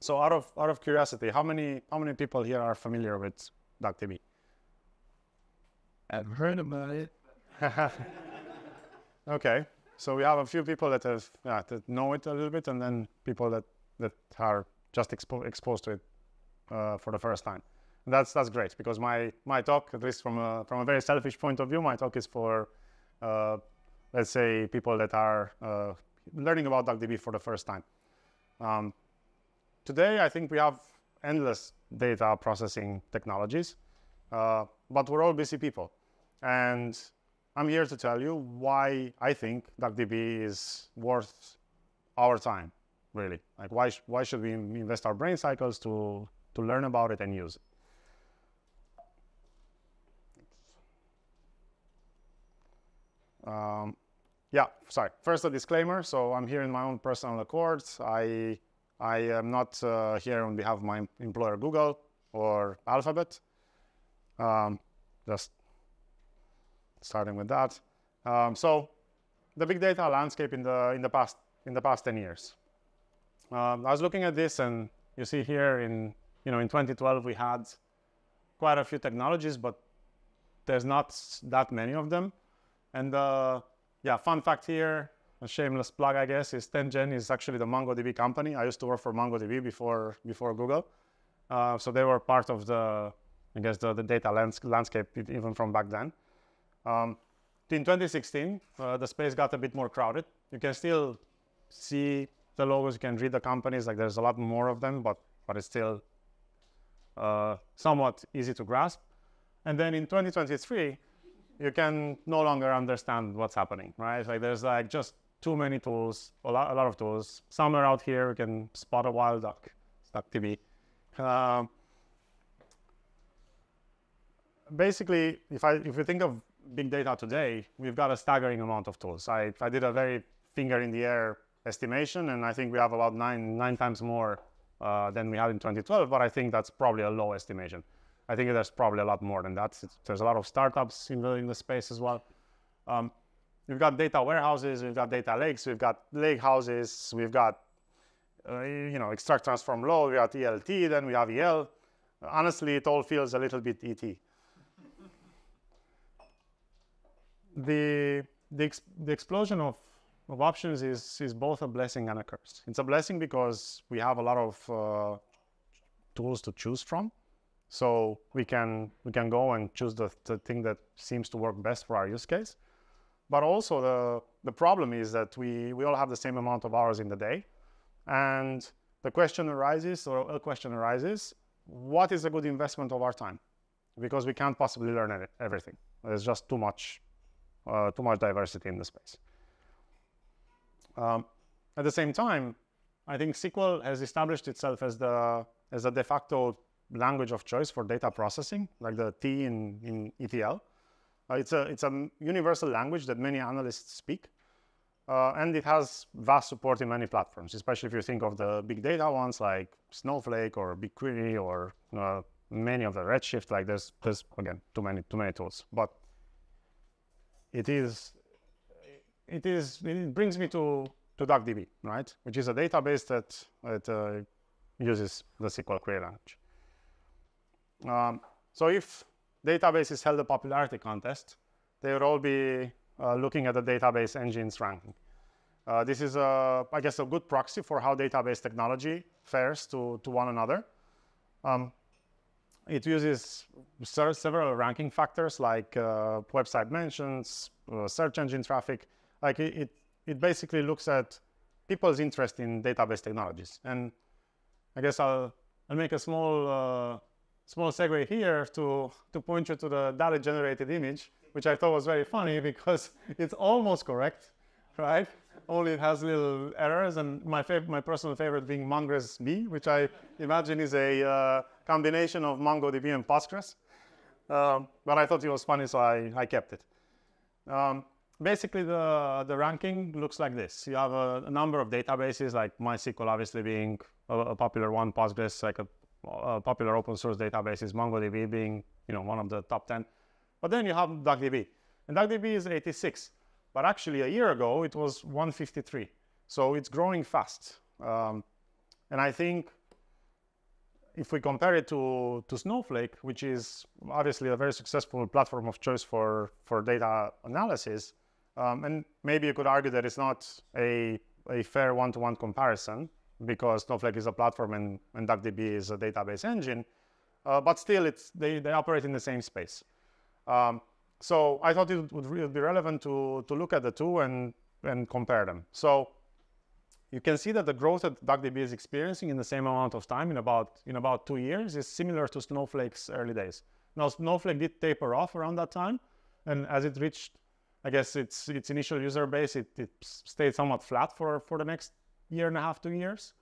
So out of out of curiosity, how many how many people here are familiar with DuckDB? I've heard about it. okay, so we have a few people that have yeah, that know it a little bit, and then people that that are just expo exposed to it uh, for the first time. And that's that's great because my my talk, at least from a from a very selfish point of view, my talk is for uh, let's say people that are uh, learning about DuckDB for the first time. Um, today, I think we have endless data processing technologies, uh, but we're all busy people. And I'm here to tell you why I think DuckDB is worth our time, really. Like, why, sh why should we invest our brain cycles to, to learn about it and use it? Um, yeah, sorry. First, a disclaimer. So I'm here in my own personal accord. I I am not uh, here on behalf of my employer Google or Alphabet. Um, just starting with that. Um, so the big data landscape in the in the past in the past 10 years. Um, I was looking at this, and you see here in you know in 2012 we had quite a few technologies, but there's not that many of them. And uh, yeah, fun fact here, a shameless plug, I guess, is 10gen is actually the MongoDB company. I used to work for MongoDB before before Google, uh, so they were part of the, I guess, the, the data lands landscape even from back then. Um, in 2016, uh, the space got a bit more crowded. You can still see the logos, you can read the companies, like there's a lot more of them, but but it's still uh, somewhat easy to grasp. And then in 2023, you can no longer understand what's happening, right? Like there's like just too many tools, a lot, a lot of tools. Somewhere out here, you can spot a wild duck, DuckDB. Um, basically, if I if you think of big data today, we've got a staggering amount of tools. I, I did a very finger in the air estimation, and I think we have about nine nine times more uh, than we had in 2012. But I think that's probably a low estimation. I think there's probably a lot more than that. It's, there's a lot of startups in the in the space as well. Um, we've got data warehouses, we've got data lakes, we've got lake houses, we've got uh, you know extract transform load, we got ELT, then we have EL. Honestly, it all feels a little bit ET. the the, ex the explosion of, of options is is both a blessing and a curse. It's a blessing because we have a lot of uh, tools to choose from. So we can we can go and choose the, the thing that seems to work best for our use case. But also the the problem is that we we all have the same amount of hours in the day, and the question arises, or a question arises: What is a good investment of our time? Because we can't possibly learn everything. There's just too much uh, too much diversity in the space. Um, at the same time, I think SQL has established itself as the as a de facto language of choice for data processing, like the T in, in ETL. Uh, it's, a, it's a universal language that many analysts speak. Uh, and it has vast support in many platforms, especially if you think of the big data ones like Snowflake or BigQuery or uh, many of the Redshift. Like there's, there's again too many too many tools. But it is it is it brings me to to DuckDB, right? Which is a database that that uh, uses the SQL query language. Um, so if databases held a popularity contest, they would all be uh, looking at the database engines ranking. Uh, this is, a, I guess, a good proxy for how database technology fares to, to one another. Um, it uses several ranking factors like uh, website mentions, uh, search engine traffic. Like it, it, it, basically looks at people's interest in database technologies. And I guess I'll, I'll make a small uh, small segue here to, to point you to the DALL-E generated image, which I thought was very funny because it's almost correct, right? Only it has little errors, and my, my personal favorite being Mongress B, which I imagine is a uh, combination of MongoDB and Postgres. Um, but I thought it was funny, so I, I kept it. Um, basically, the, the ranking looks like this. You have a, a number of databases, like MySQL obviously being a, a popular one, Postgres like a uh, popular open source databases, MongoDB being you know one of the top 10. But then you have DuckDB, and DuckDB is 86. But actually, a year ago, it was 153. So it's growing fast. Um, and I think if we compare it to, to Snowflake, which is obviously a very successful platform of choice for, for data analysis, um, and maybe you could argue that it's not a, a fair one-to-one comparison because Snowflake is a platform and, and DuckDB is a database engine, uh, but still it's, they, they operate in the same space. Um, so I thought it would really be relevant to, to look at the two and, and compare them. So you can see that the growth that DuckDB is experiencing in the same amount of time, in about, in about two years, is similar to Snowflake's early days. Now, Snowflake did taper off around that time, and as it reached, I guess, its, its initial user base, it, it stayed somewhat flat for, for the next year and a half, two years,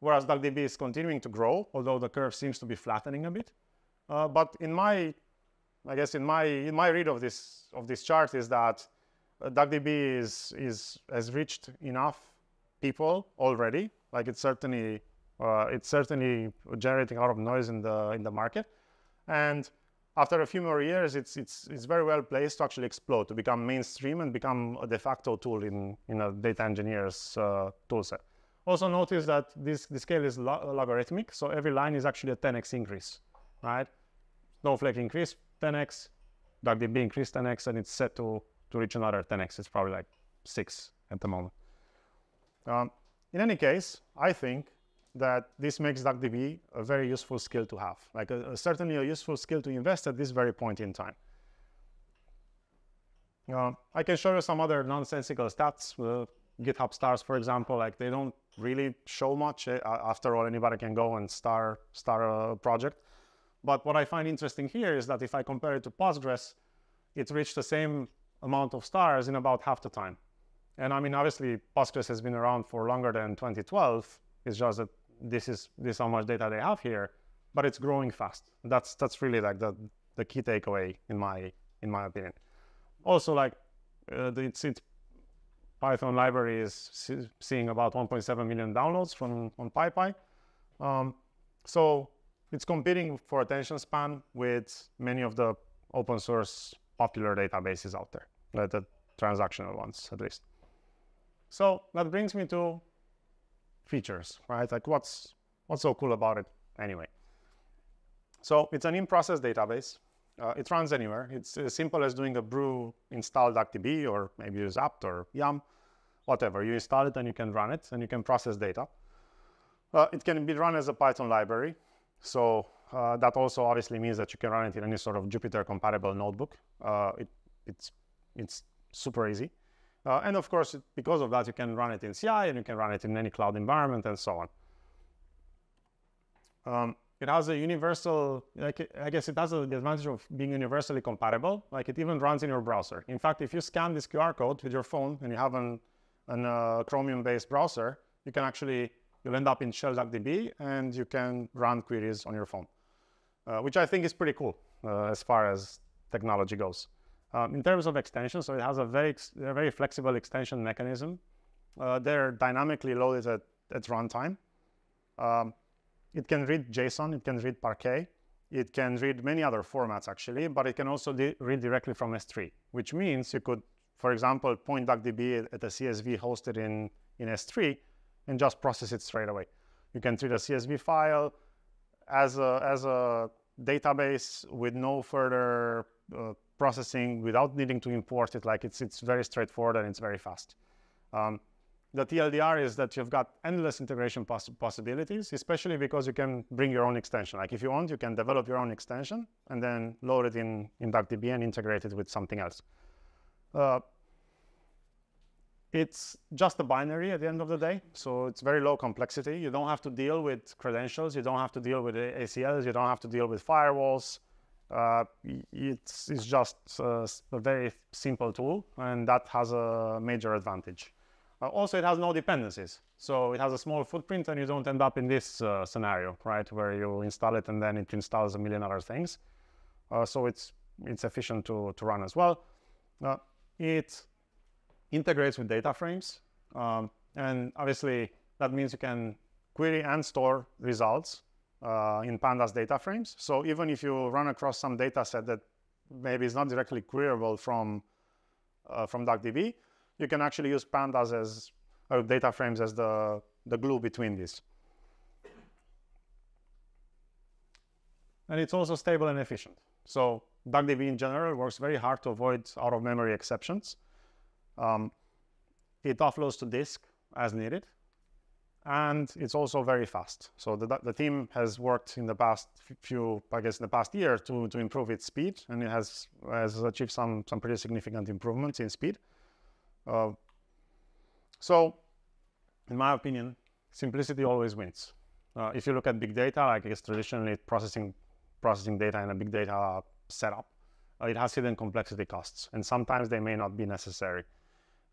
whereas DuckDB is continuing to grow, although the curve seems to be flattening a bit. Uh, but in my, I guess, in my, in my read of this, of this chart is that uh, DuckDB is, is, has reached enough people already. Like it's certainly uh, it's certainly generating a lot of noise in the in the market, and after a few more years, it's it's it's very well placed to actually explode, to become mainstream and become a de facto tool in in a data engineer's uh, toolset. Also notice that this the scale is lo logarithmic, so every line is actually a 10x increase, right? Snowflake increase 10x, DuckDB increased 10x, and it's set to to reach another 10x. It's probably like six at the moment. Um, in any case, I think that this makes DuckDB a very useful skill to have, like a, a, certainly a useful skill to invest at this very point in time. Uh, I can show you some other nonsensical stats. Uh, GitHub stars, for example, like they don't really show much. Uh, after all, anybody can go and star, star a project. But what I find interesting here is that if I compare it to Postgres, it reached the same amount of stars in about half the time. And I mean, obviously, Postgres has been around for longer than 2012. It's just that this is this is how much data they have here, but it's growing fast. That's that's really like the the key takeaway in my in my opinion. Also, like uh, the, it's, it's Python library is seeing about 1.7 million downloads from on PyPy. Um, so it's competing for attention span with many of the open source popular databases out there, like the transactional ones at least. So that brings me to features, right? Like what's, what's so cool about it anyway? So it's an in-process database. Uh, it runs anywhere. It's as simple as doing a brew install DuckDB or maybe use apt or yum, whatever. You install it and you can run it and you can process data. Uh, it can be run as a Python library. So uh, that also obviously means that you can run it in any sort of Jupyter compatible notebook. Uh, it, it's, it's super easy. Uh, and of course, because of that, you can run it in CI and you can run it in any cloud environment and so on. Um, it has a universal, like, I guess it has the advantage of being universally compatible. Like it even runs in your browser. In fact, if you scan this QR code with your phone and you have an, an uh, Chromium-based browser, you can actually, you'll end up in shell.db and you can run queries on your phone, uh, which I think is pretty cool uh, as far as technology goes. Um, in terms of extensions, so it has a very, a very flexible extension mechanism. Uh, they're dynamically loaded at, at runtime. Um, it can read JSON, it can read Parquet, it can read many other formats actually, but it can also read directly from S3, which means you could, for example, point DuckDB at a CSV hosted in, in S3 and just process it straight away. You can treat a CSV file as a, as a database with no further uh, processing without needing to import it. Like it's, it's very straightforward and it's very fast. Um, the TLDR is that you've got endless integration poss possibilities, especially because you can bring your own extension. Like if you want, you can develop your own extension and then load it in, in DuckDB and integrate it with something else. Uh, it's just a binary at the end of the day, so it's very low complexity. You don't have to deal with credentials. You don't have to deal with ACLs. You don't have to deal with firewalls uh, it's, it's just a, a, very simple tool, and that has a major advantage. Uh, also, it has no dependencies. So it has a small footprint, and you don't end up in this uh, scenario, right, where you install it and then it installs a million other things. Uh, so it's, it's efficient to, to run as well. Uh, it integrates with data frames, um, and obviously that means you can query and store results uh, in pandas data frames. So even if you run across some data set that maybe is not directly queryable from, uh, from DuckDB, you can actually use pandas as, uh, data frames as the, the glue between these. And it's also stable and efficient. So DuckDB in general works very hard to avoid out-of-memory exceptions. Um, it offloads to disk as needed, and it's also very fast. So the, the team has worked in the past few, I guess, in the past year to, to improve its speed, and it has, has achieved some, some pretty significant improvements in speed. Uh, so, in my opinion, simplicity always wins. Uh, if you look at big data, like I guess traditionally processing processing data in a big data setup, uh, it has hidden complexity costs, and sometimes they may not be necessary.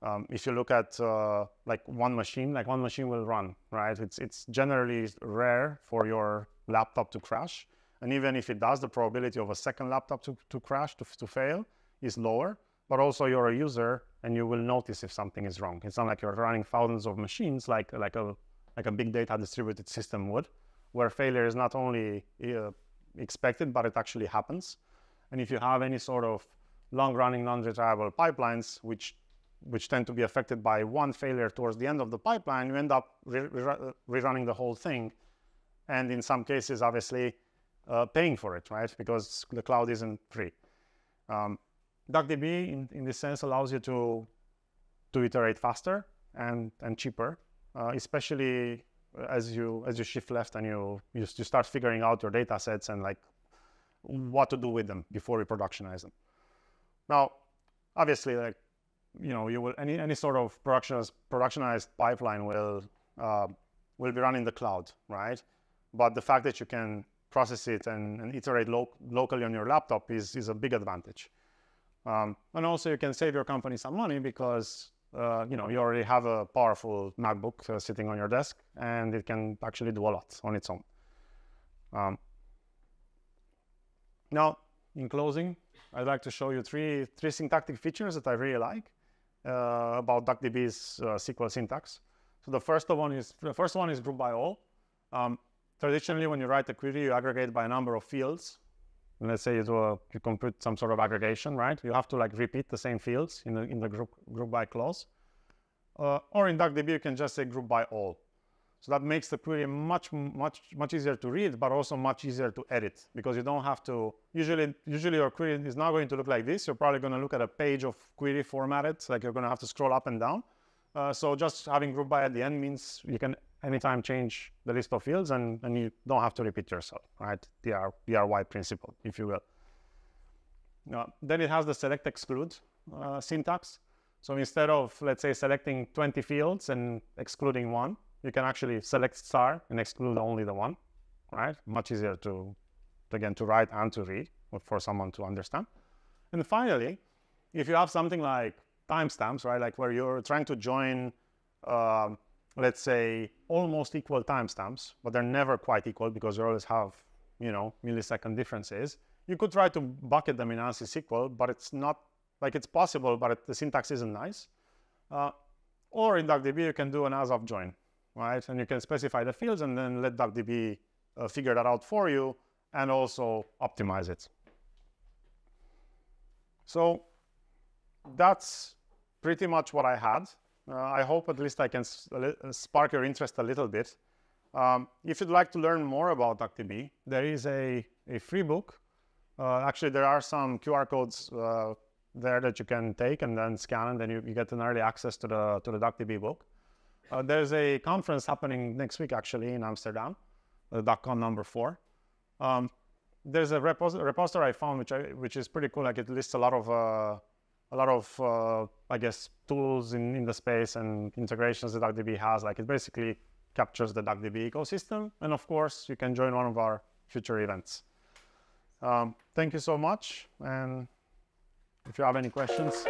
Um, if you look at uh, like one machine, like one machine will run, right? It's, it's generally rare for your laptop to crash. And even if it does, the probability of a second laptop to, to crash, to, to fail, is lower. But also you're a user and you will notice if something is wrong. It's not like you're running thousands of machines like, like, a, like a big data distributed system would, where failure is not only uh, expected, but it actually happens. And if you have any sort of long-running, non-retriable pipelines, which which tend to be affected by one failure towards the end of the pipeline, you end up re re rerunning the whole thing. And in some cases, obviously, uh, paying for it, right? Because the cloud isn't free. Um, DuckDB, in, in this sense, allows you to, to iterate faster and, and cheaper, uh, especially as you, as you shift left and you, you, you start figuring out your data sets and like what to do with them before you productionize them. Now, obviously, like you know, you will any any sort of productionized productionized pipeline will uh, will be run in the cloud, right? But the fact that you can process it and, and iterate lo locally on your laptop is is a big advantage. Um, and also, you can save your company some money because uh, you know you already have a powerful MacBook uh, sitting on your desk, and it can actually do a lot on its own. Um, now, in closing, I'd like to show you three three syntactic features that I really like. Uh, about DuckDB's uh, SQL syntax. So the first one is the first one is group by all. Um, traditionally, when you write a query, you aggregate by a number of fields. Let's say you, do you compute some sort of aggregation, right? You have to like repeat the same fields in the in the group group by clause. Uh, or in DuckDB, you can just say group by all. So that makes the query much, much, much easier to read, but also much easier to edit because you don't have to, usually, usually your query is not going to look like this. You're probably going to look at a page of query formatted, like you're going to have to scroll up and down. Uh, so just having group by at the end means you can anytime change the list of fields and, and you don't have to repeat yourself, right? The DRY principle, if you will. Uh, then it has the select exclude uh, syntax. So instead of, let's say, selecting 20 fields and excluding one, you can actually select star and exclude only the one, right? Much easier to, again, to write and to read for someone to understand. And finally, if you have something like timestamps, right, like where you're trying to join, um, let's say, almost equal timestamps, but they're never quite equal because you always have, you know, millisecond differences, you could try to bucket them in ANSI SQL, but it's not, like it's possible, but it, the syntax isn't nice. Uh, or in DuckDB, you can do an as of join, right? And you can specify the fields and then let DuckDB uh, figure that out for you and also optimize it. So that's pretty much what I had. Uh, I hope at least I can spark your interest a little bit. Um, if you'd like to learn more about DuckDB, there is a, a free book. Uh, actually, there are some QR codes uh, there that you can take and then scan, and then you, you, get an early access to the to the DuckDB book. Uh, there's a conference happening next week, actually, in Amsterdam, the DuckCon number four. Um, there's a, repos repository I found, which I, which is pretty cool. Like it lists a lot of uh, a lot of uh, I guess tools in, in the space and integrations that DuckDB has. Like it basically captures the DuckDB ecosystem, and of course, you can join one of our future events. Um, thank you so much, and if you have any questions.